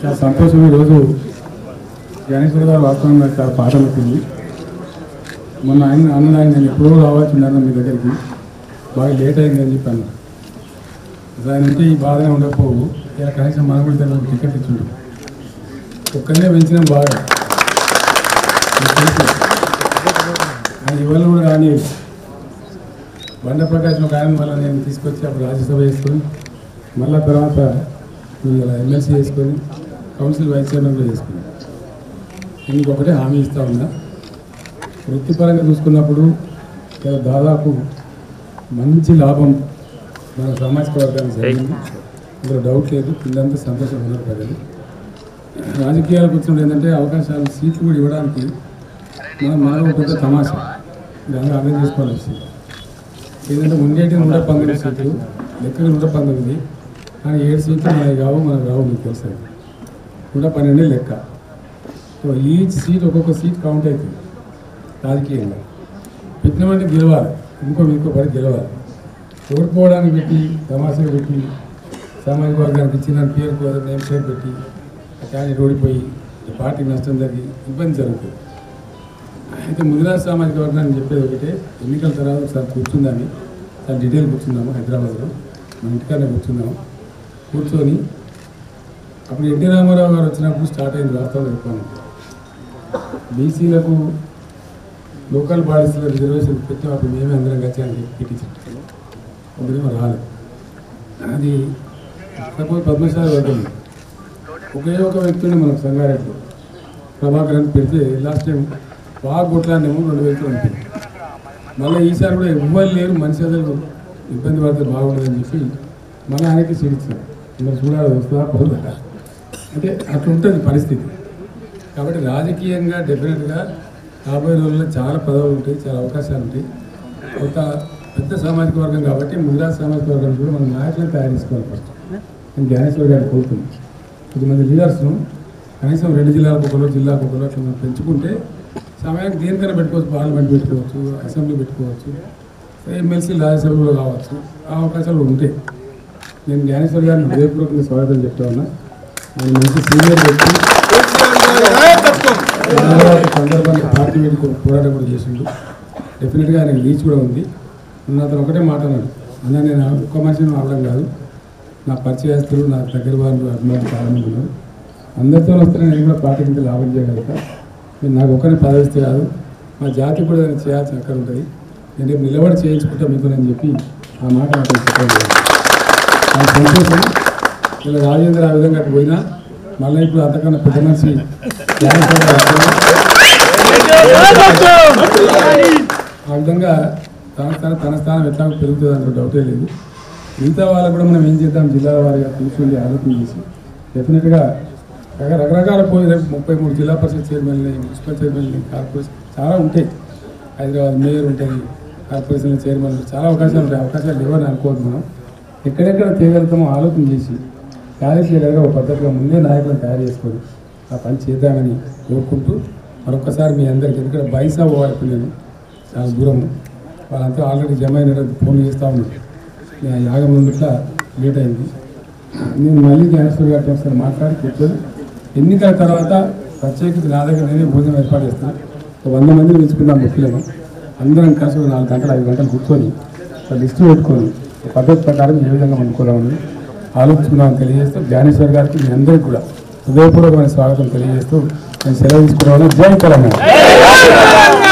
చాలా సంతోషం ఈరోజు జ్ఞానేశ్వర గారు వాస్తవంగా చాలా పాట పెట్టింది మొన్న ఆయన అన్నదాన్ని నేను ఎప్పుడో రావాల్సి ఉన్నాను మీ దగ్గరికి. బాగా లేట్ అయింది అని చెప్పాను. దాని నుంచి ఈ బాధనే ఉండకపోవు. ఇలా కనీసం మనం కూడా తెలియదు టికెట్ ఇచ్చిండు. ఒక్కనే పెంచినాం బాగా. ఆయన ఇవాళ కూడా కానీ బండ ప్రకాశం ఒక ఆయన మళ్ళీ నేను తీసుకొచ్చి అప్పుడు రాజ్యసభ చేసుకొని మళ్ళా తర్వాత ఎమ్మెల్సీ చేసుకొని కౌన్సిల్ వైస్ చైర్మన్గా కూడా ఇంకొకటే హామీ ఇస్తా ఉన్నా. వృత్తిపరంగా చూసుకున్నప్పుడు ఇలా దాదాపు మంచి లాభం మన సామాజిక వర్గానికి జరిగింది. ఇందులో డౌట్ లేదు. పిల్లంతా సంతోషం ఉన్నారు ప్రజలు. రాజకీయాలకు వచ్చినప్పుడు ఏంటంటే అవకాశాలు సీట్లు కూడా ఇవ్వడానికి మనం మానవ పెద్ద తమాషా. దాన్ని అర్థం చేసుకోవాలి ఏంటంటే ఉండేటి నూట పంతొమ్మిది సీట్లు లెక్కలు నూట పంతొమ్మిది. కానీ ఏడు సీట్లు మనకి కావు మనకు రావు మీకు తెలుసు నూట పన్నెండే లెక్క. సో ఈ సీట్ ఒక్కొక్క సీట్ కౌంట్ అవుతుంది. రాజకీయంగా. పెట్టినవంటే గెలవాలి. ఇంకో ఇంకో పడి గెలవాలి. ఓడిపోవడానికి పెట్టి తమాషా పెట్టి సామాజిక వర్గానికి ఇచ్చిన పేరు కోసం నేమ్ పేరు పెట్టి కానీ క్యాండిడేట్ ఓడిపోయి పార్టీకి నష్టం జరిగి ఇబ్బంది జరుగుతుంది. అయితే ముదిరాజ్ సామాజిక వర్గాన్ని చెప్పేది ఒకటే ఎన్నికల తర్వాత ఒకసారి కూర్చుందాన్ని సార్ డీటెయిల్ కూర్చుందాము హైదరాబాద్లో. మన ఇంటికానే కూర్చుందాము. కూర్చొని అప్పుడు ఎన్టీ రామారావు గారు వచ్చినప్పుడు స్టార్ట్ అయింది వాస్తవం చెప్పాను బీసీలకు లోకల్ బాడీస్లో రిజర్వేషన్ పెట్టి అప్పుడు మేమే అందరం కలిసి అని పెట్టించాం అప్పుడేమో రాలేదు. అది సపోజ్ పద్మశాలి వర్గం ఒకే ఒక వ్యక్తిని మనకు సంగారెడ్డి ప్రభాకర్ అని పెడితే లాస్ట్ టైం బాగా కొట్లాడినేమో రెండు వ్యక్తులు అనిపించింది మళ్ళీ ఈసారి కూడా ఎవ్వరు లేరు మనిషి అసలు ఇబ్బంది పడితే బాగుండదని చెప్పి మన ఆయనకి చూపించారు మీరు చూడాలి వస్తుందా పోతుందా? అంటే అట్లుంటుంది పరిస్థితి. కాబట్టి రాజకీయంగా డెఫినెట్గా రాబోయే రోజుల్లో చాలా పదవులు ఉంటాయి చాలా అవకాశాలు ఉంటాయి. ఒక పెద్ద సామాజిక వర్గం కాబట్టి ముదిరా సామాజిక వర్గం కూడా మన నాయకులను తయారు చేసుకోవాలి ఫస్ట్ నేను జ్ఞానేశ్వర్ గారిని కోరుతున్నాను. కొద్దిమంది లీడర్స్ను కనీసం రెండు జిల్లాలకు ఒకరు జిల్లాకు ఒకరు అట్లా మనం పెంచుకుంటే సమయానికి దేనికైనా పెట్టుకోవచ్చు పార్లమెంట్ పెట్టుకోవచ్చు అసెంబ్లీ పెట్టుకోవచ్చు ఎమ్మెల్సీ రాజ్యసభలో కావచ్చు ఆ అవకాశాలు ఉంటాయి. నేను జ్ఞానేశ్వర్ గారిని హృదయపూర్వకంగా స్వాగతం చెప్తా ఉన్నా. ఆయన మంచి సీనియర్ వ్యక్తి. సందర్భాన్ని సందర్భంగా పార్టీ మీద పోరాటం కూడా చేసిండు. డెఫినెట్గా ఆయనకి రీచ్ కూడా ఉంది. నేను అతను ఒకటే మాట్లాడాను అందులో నేను ఒక్క మనిషిని ఆడడం కాదు. నా పరిచయస్తులు నా దగ్గర వాళ్ళు అభిమానులు చాలా ఉన్నారు. అందరితో వస్తే నేను కూడా పార్టీ మీద లాభం చేయగలుగుతా. నాకు ఒకరిని పదవిస్తే కాదు. మా జాతి కూడా దాన్ని చేయాల్సిన అక్కడ ఉంటుంది నేను రేపు నిలబడి చేయించుకుంటా మీతో అని చెప్పి ఆ మాట నాకు చెప్పాను. సంతోషం ఇలా రాజేంద్ర ఆ విధంగా అటు పోయినా మళ్ళీ ఇప్పుడు అంతకన్నా పెద్ద మనిషి ఆ విధంగా తన స్థానం తన స్థానం ఎట్లా పెరుగుతుంది అందులో డౌటే లేదు. మిగతా వాళ్ళకు కూడా మనం ఏం చేద్దాం? జిల్లాల వారిగా కూర్చొని ఆలోచన చేసి డెఫినెట్గా రకరకాల పోయి రేపు ముప్పై మూడు జిల్లా పరిషత్ చైర్మన్లు మున్సిపల్ చైర్మన్లు కార్పొరేషన్ చాలా ఉంటాయి. హైదరాబాద్ మేయర్ ఉంటుంది కార్పొరేషన్ చైర్మన్లు చాలా అవకాశాలు ఉంటాయి. అవకాశాలు లేవని అనుకోవద్దు మనం. ఎక్కడెక్కడ చేయగలుగుతామో ఆలోచన చేసి కార్యశీలంగా ఒక పద్ధతిగా ముందే నాయకులను తయారు చేసుకొని ఆ పని చేద్దామని కోరుకుంటూ మరొకసారి మీ అందరికీ ఎందుకంటే బైసా పోవాలి పిల్లలు చాలా దూరం వాళ్ళంతా ఆల్రెడీ జమ అయిన ఫోన్ చేస్తూ ఉన్నారు ఆ యాగం నుండిట్లా లేట్ అయింది. నేను మళ్ళీ జ్ఞానేశ్వర్ గారితో ఒకసారి మాట్లాడి కూర్చొని ఎన్నికల తర్వాత ప్రత్యేకించి నా దగ్గర నేనే భోజనం ఏర్పాటు చేస్తాను. ఒక వంద మందిని పెంచుకున్నాం ముఖ్యులను అందరం కలిసి ఒక నాలుగు గంటలు ఐదు గంటలు కూర్చొని ఒక లిస్టు పెట్టుకొని పద్ధతి ప్రకారం ఏ విధంగా అనుకోవాలని ఆలోచిస్తున్నామని తెలియజేస్తూ జ్ఞానేశ్వర్ గారికి మీ అందరికీ కూడా హృదయపూర్వకమైన స్వాగతం తెలియజేస్తూ నేను సెలవు తీసుకున్నాను జై తెలంగాణ.